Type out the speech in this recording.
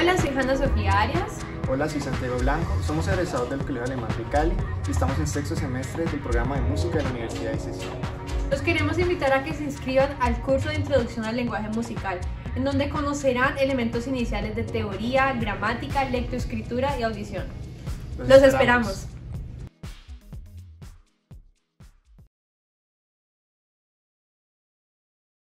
Hola, soy Hanna Sofía Arias. Hola, soy Santiago Blanco. Somos egresados del Colegio Alemán de Cali y estamos en sexto semestre del programa de música de la Universidad de Cesar. Los queremos invitar a que se inscriban al curso de Introducción al Lenguaje Musical, en donde conocerán elementos iniciales de teoría, gramática, lectoescritura y audición. Los, esperamos.